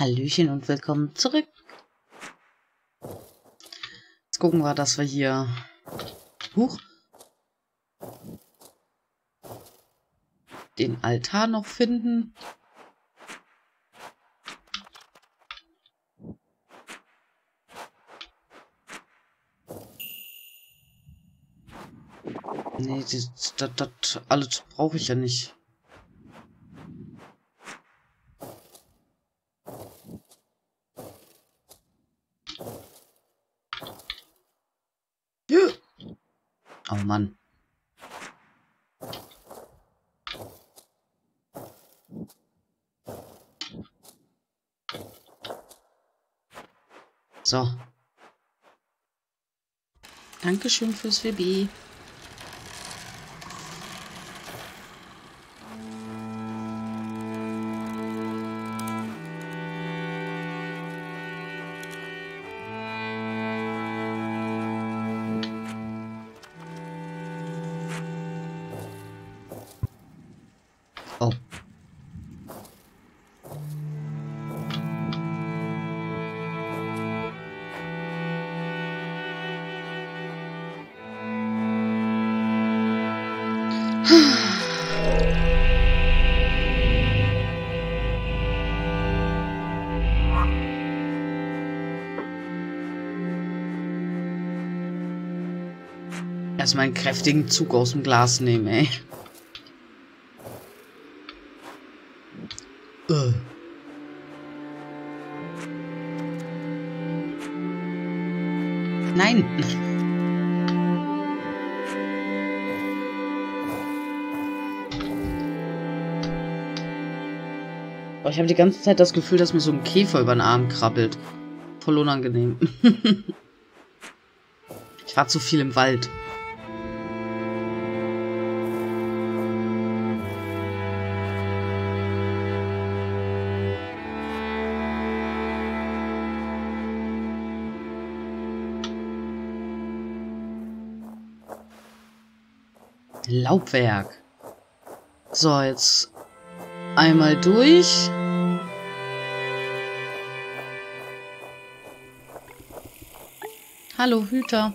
Hallöchen und willkommen zurück. Jetzt gucken wir, dass wir hier... Huch. Den Altar noch finden. Nee, das, das, das alles brauche ich ja nicht. Oh Mann. So. Dankeschön fürs WB. Erstmal einen kräftigen Zug aus dem Glas nehmen, ey. Äh. Nein. Oh, ich habe die ganze Zeit das Gefühl, dass mir so ein Käfer über den Arm krabbelt. Voll unangenehm. ich war zu viel im Wald. Laubwerk. So, jetzt einmal durch. Hallo, Hüter.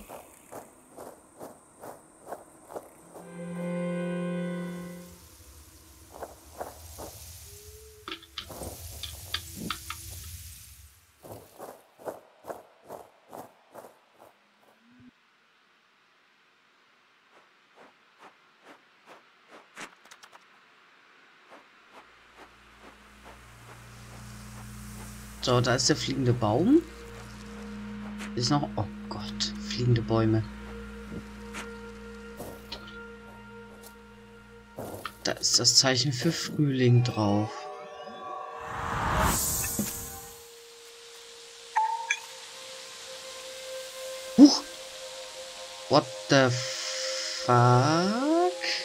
So, da ist der fliegende Baum. Ist noch... Oh Gott, fliegende Bäume. Da ist das Zeichen für Frühling drauf. Huch! What the fuck?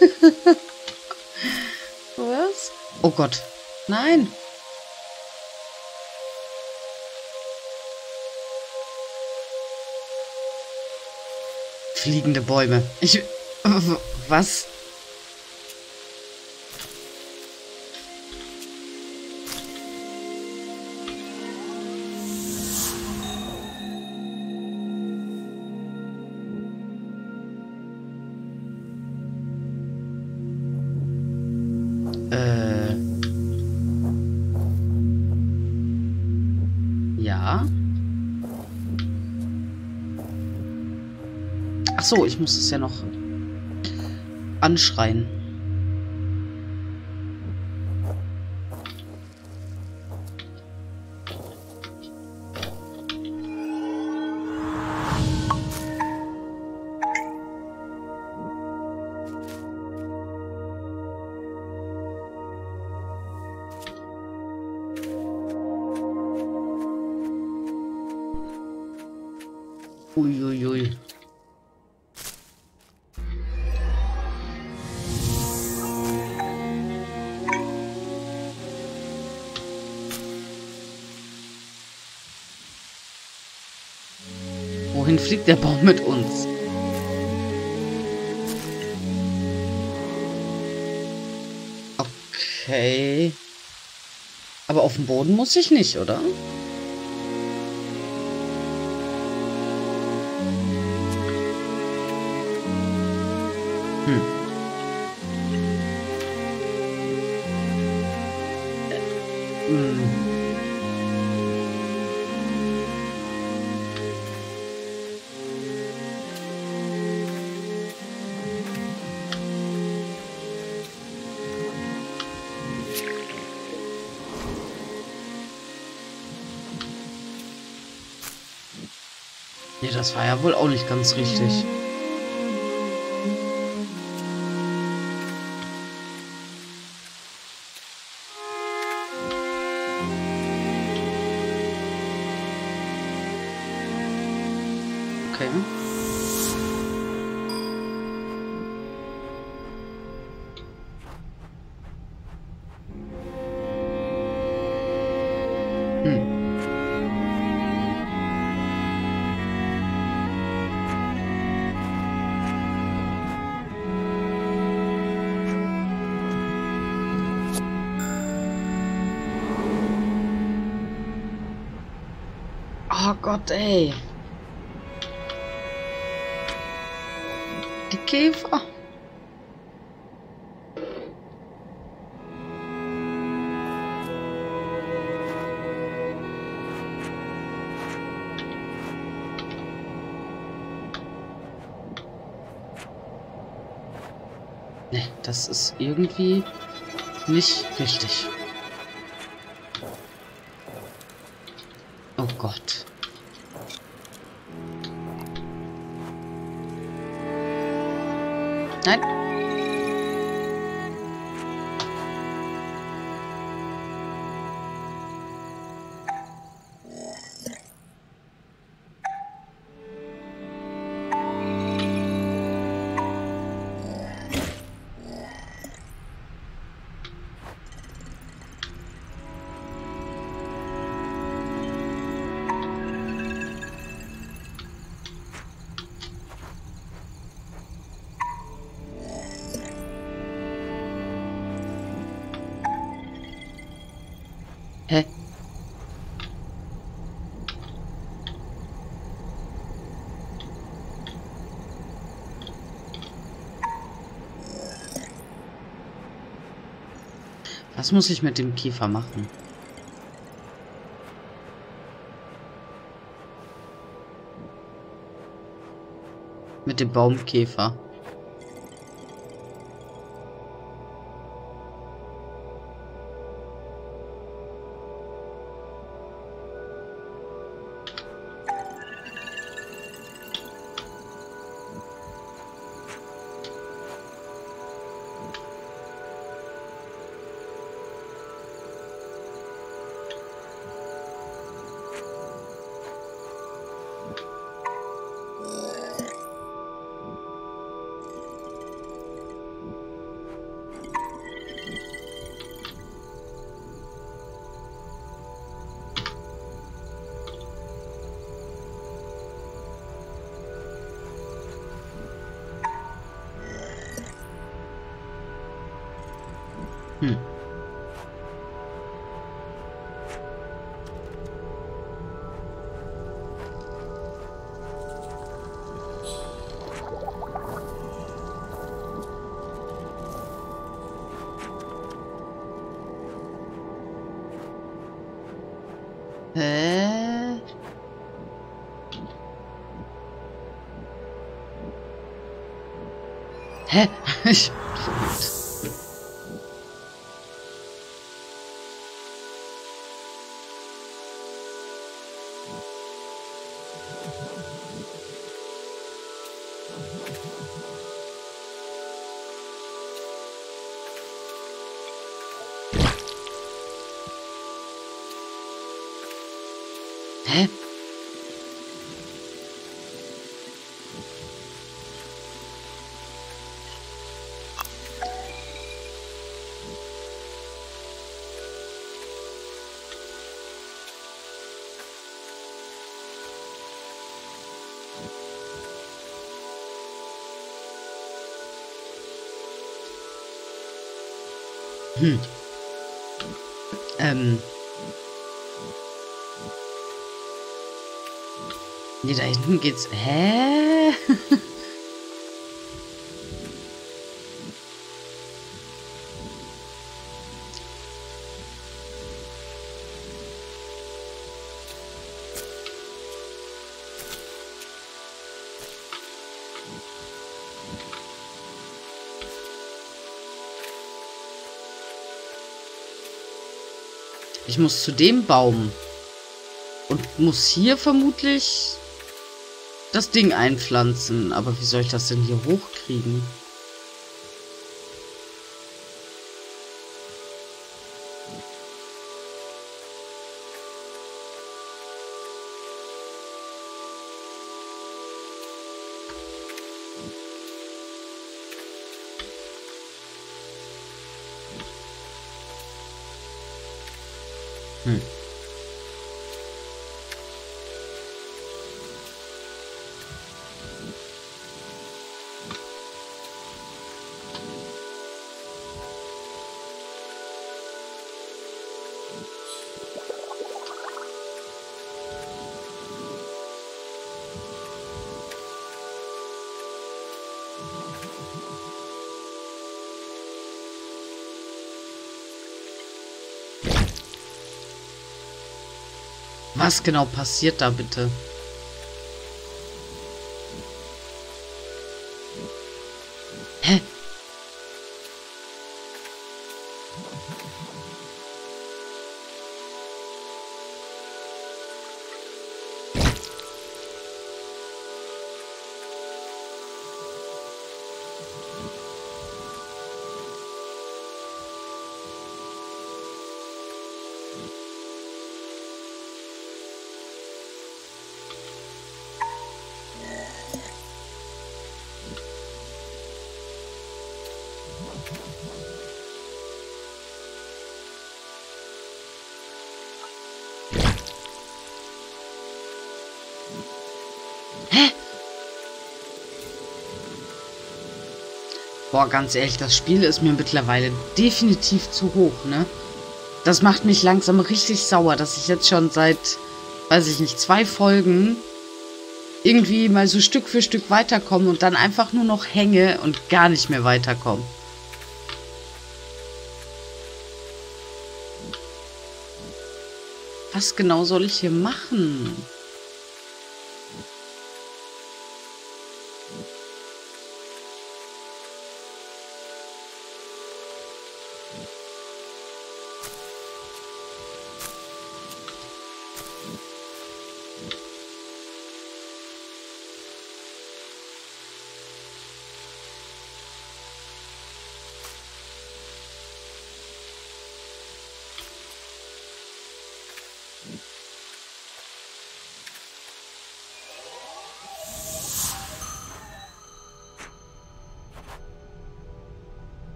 Was? Oh Gott. Nein! Fliegende Bäume. Ich... Was? Äh... Ja. Ach so, ich muss es ja noch anschreien. Fliegt der Baum mit uns? Okay. Aber auf dem Boden muss ich nicht, oder? Hm. Das war ja wohl auch nicht ganz richtig. Oh Gott, ey. Die Käfer. Ne, das ist irgendwie nicht richtig. Oh Gott. Was muss ich mit dem Kiefer machen? Mit dem Baumkäfer. Hä? Hä? Ich... Hm. Ähm. Nee, da hinten geht's. Hä? Ich muss zu dem Baum. Und muss hier vermutlich das Ding einpflanzen. Aber wie soll ich das denn hier hochkriegen? Hm. Was genau passiert da bitte? Boah, ganz ehrlich, das Spiel ist mir mittlerweile definitiv zu hoch, ne? Das macht mich langsam richtig sauer, dass ich jetzt schon seit, weiß ich nicht, zwei Folgen irgendwie mal so Stück für Stück weiterkomme und dann einfach nur noch hänge und gar nicht mehr weiterkomme. Was genau soll ich hier machen? Äh,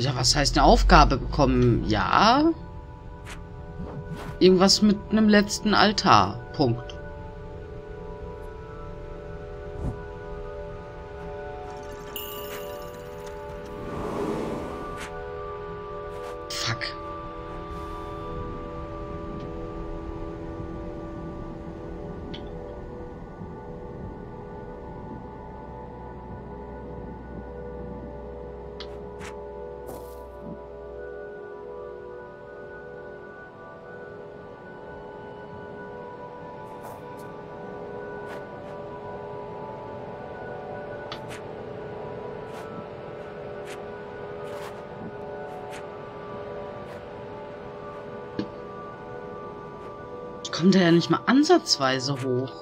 ja, was heißt eine Aufgabe bekommen? Ja. Irgendwas mit einem letzten Altar. Punkt. Kommt er ja nicht mal ansatzweise hoch.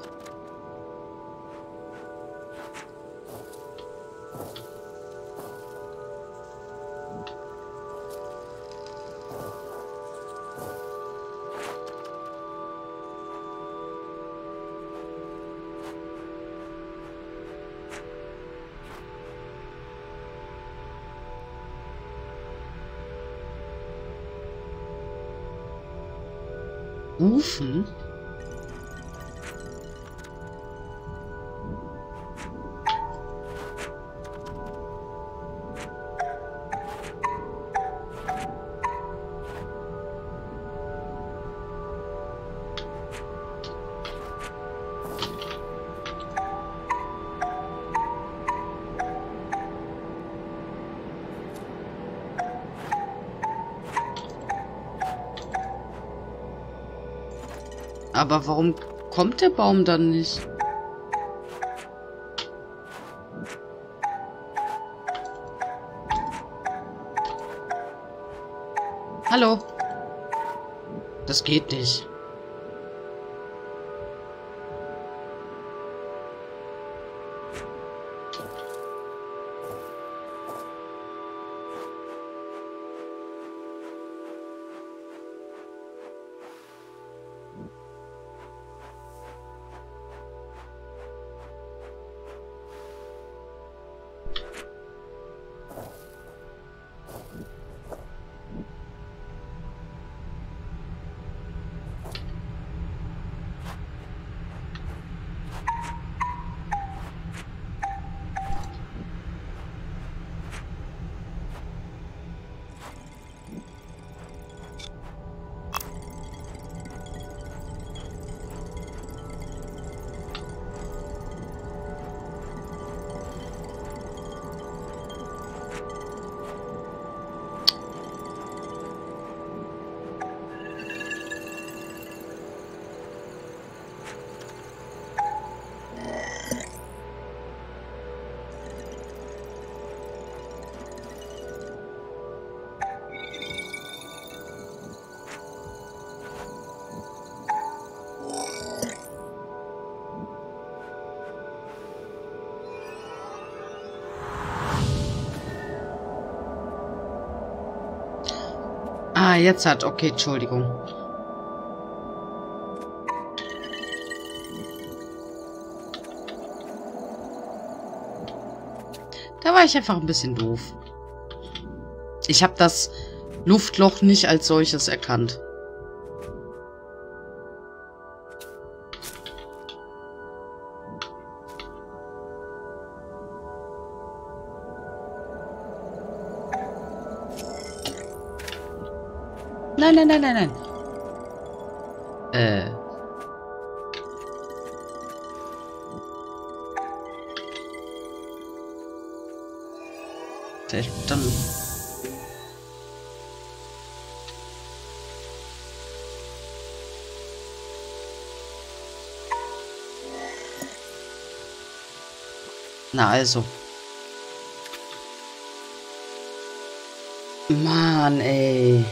Aber warum kommt der Baum dann nicht? Hallo? Das geht nicht. Jetzt hat. Okay, Entschuldigung. Da war ich einfach ein bisschen doof. Ich habe das Luftloch nicht als solches erkannt. Nein, nein, nein, nein. Äh. Dann. Na also. Mann, ey.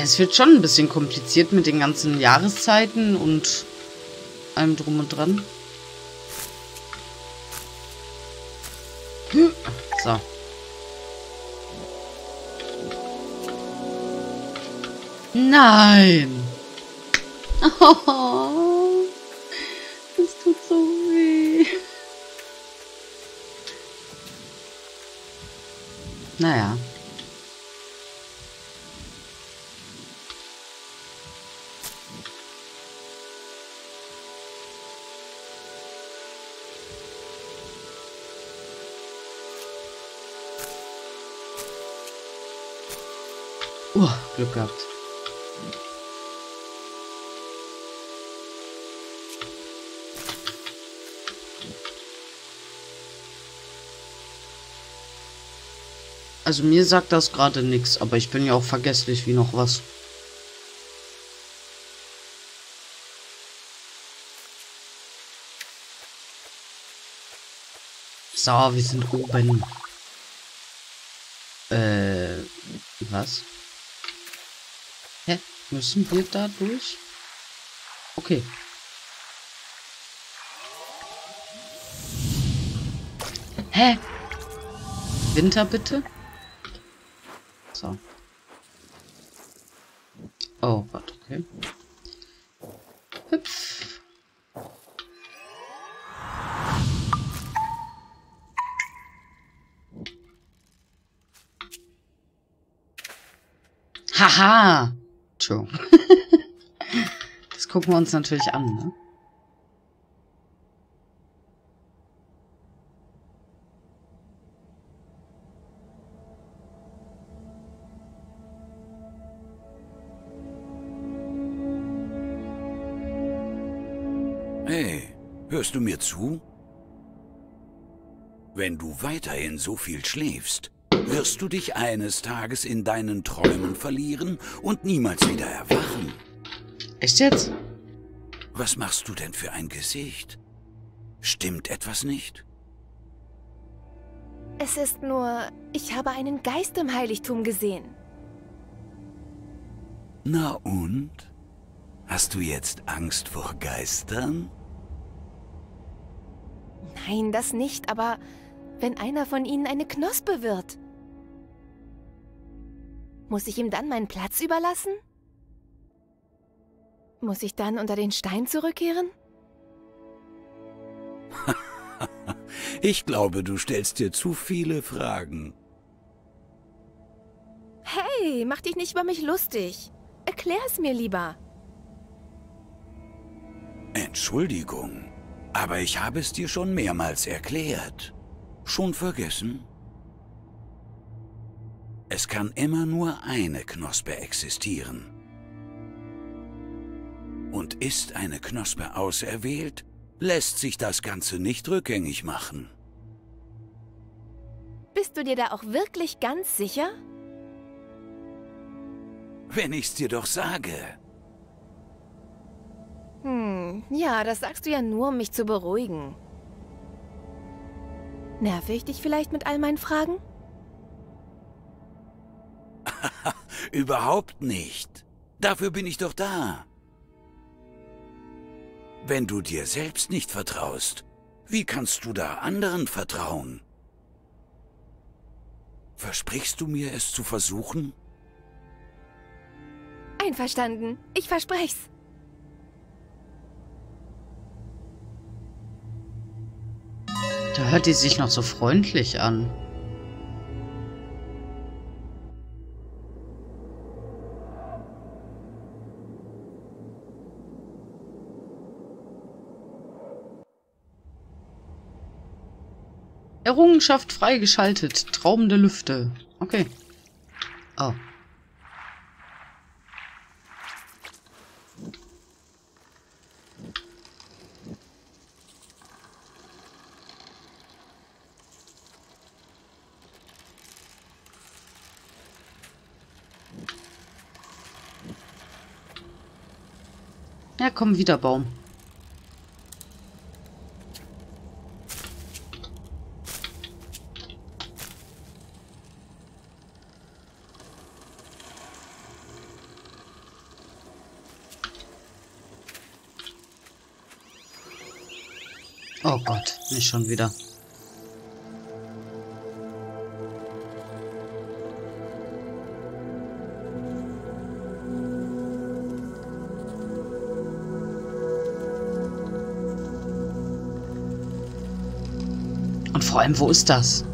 Ja, es wird schon ein bisschen kompliziert mit den ganzen Jahreszeiten und allem drum und dran. So. Nein! Oh, das tut so weh. Naja. Uh, Glück gehabt. Also mir sagt das gerade nichts, aber ich bin ja auch vergesslich wie noch was. So, wir sind oben. Äh, was? Müssen wir da durch? Okay. Hä? Winter bitte? So. Oh Gott, okay. Hüpf. Haha! Entschuldigung. das gucken wir uns natürlich an, ne? Hey, hörst du mir zu? Wenn du weiterhin so viel schläfst, wirst du dich eines Tages in deinen Träumen verlieren und niemals wieder erwachen. Echt jetzt? Was machst du denn für ein Gesicht? Stimmt etwas nicht? Es ist nur, ich habe einen Geist im Heiligtum gesehen. Na und? Hast du jetzt Angst vor Geistern? Nein, das nicht, aber wenn einer von ihnen eine Knospe wird, muss ich ihm dann meinen Platz überlassen? Muss ich dann unter den Stein zurückkehren? ich glaube, du stellst dir zu viele Fragen. Hey, mach dich nicht über mich lustig. Erklär es mir lieber. Entschuldigung. Aber ich habe es dir schon mehrmals erklärt. Schon vergessen? Es kann immer nur eine Knospe existieren. Und ist eine Knospe auserwählt, lässt sich das Ganze nicht rückgängig machen. Bist du dir da auch wirklich ganz sicher? Wenn ich's dir doch sage. Hm, ja, das sagst du ja nur, um mich zu beruhigen. Nerve ich dich vielleicht mit all meinen Fragen? Überhaupt nicht. Dafür bin ich doch da. Wenn du dir selbst nicht vertraust, wie kannst du da anderen vertrauen? Versprichst du mir, es zu versuchen? Einverstanden. Ich versprech's. Da hört die sich noch so freundlich an. Errungenschaft freigeschaltet. Traumende Lüfte. Okay. Oh. Ja, komm, wieder Baum. Oh Gott, nicht schon wieder. Und vor allem, wo ist das?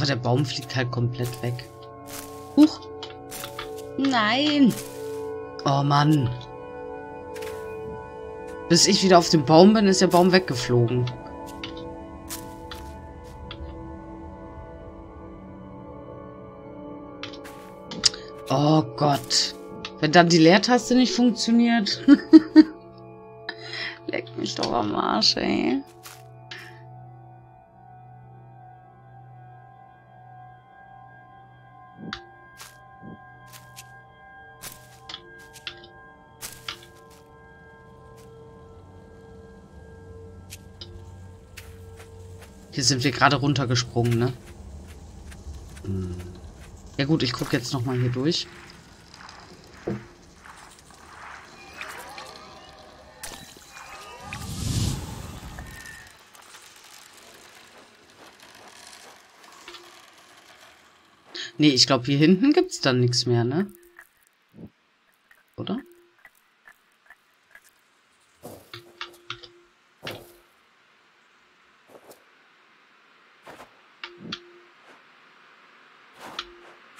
Hauptsache der Baum fliegt halt komplett weg. Huch. Nein. Oh Mann. Bis ich wieder auf dem Baum bin, ist der Baum weggeflogen. Oh Gott. Wenn dann die Leertaste nicht funktioniert. Leck mich doch am Arsch, ey. Sind wir gerade runtergesprungen, ne? Hm. Ja gut, ich gucke jetzt nochmal hier durch. Nee, ich glaube, hier hinten gibt es dann nichts mehr, ne? Oder?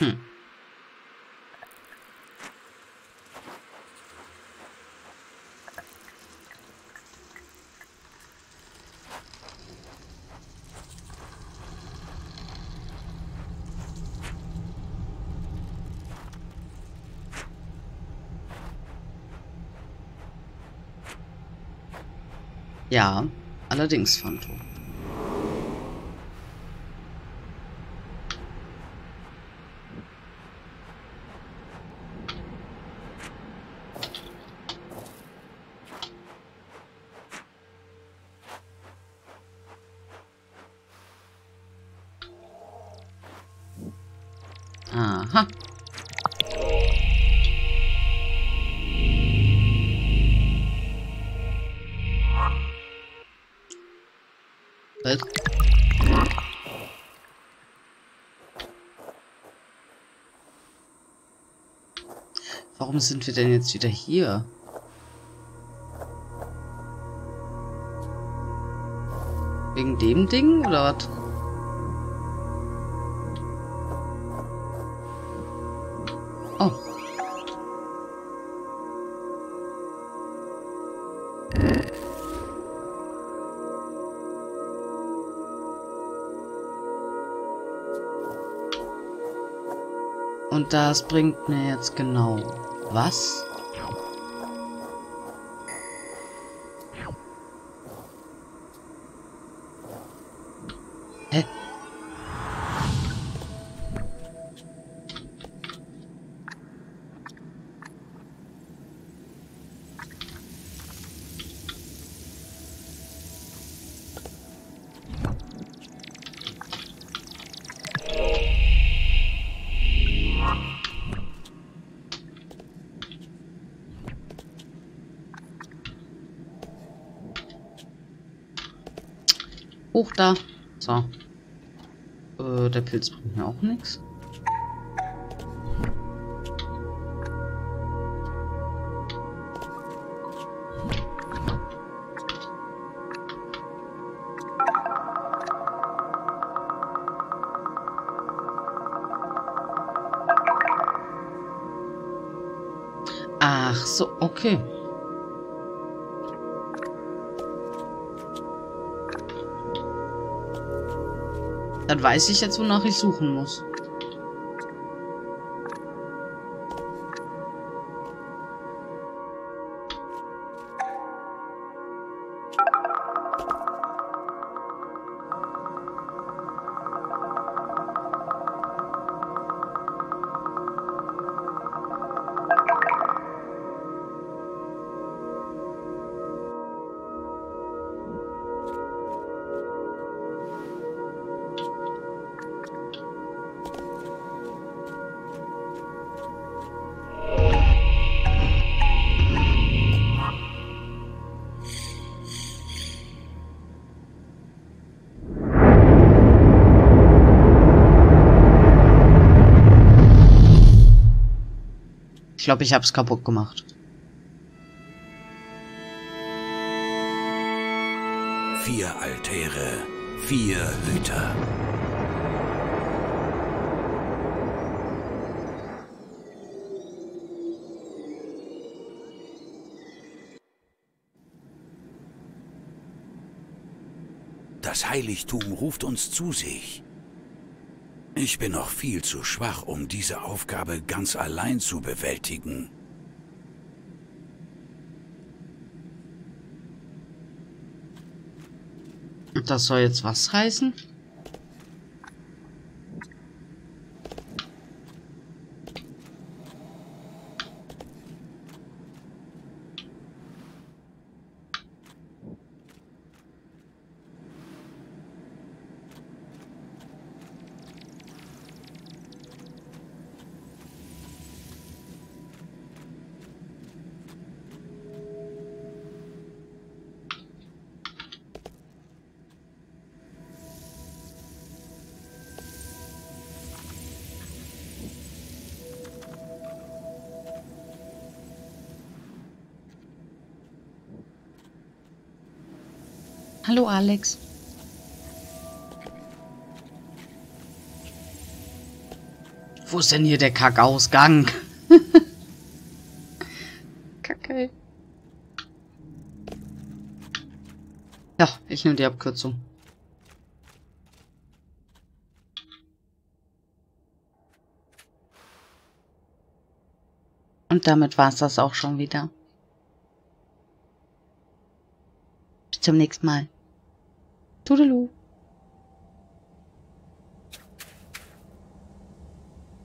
Hm. Ja, allerdings, Phantom. Warum sind wir denn jetzt wieder hier? Wegen dem Ding oder was? Oh. Und das bringt mir jetzt genau was? Hä? Hoch da. So. Äh, der Pilz bringt mir auch nichts. Ach so, okay. Dann weiß ich jetzt, wonach ich suchen muss. Ich glaube, ich habe es kaputt gemacht. Vier Altäre, vier Hüter. Das Heiligtum ruft uns zu sich. Ich bin noch viel zu schwach, um diese Aufgabe ganz allein zu bewältigen. Das soll jetzt was heißen? Hallo Alex. Wo ist denn hier der Kackausgang? Kacke. Ja, ich nehme die Abkürzung. Und damit war es das auch schon wieder. Bis zum nächsten Mal. Toodaloo.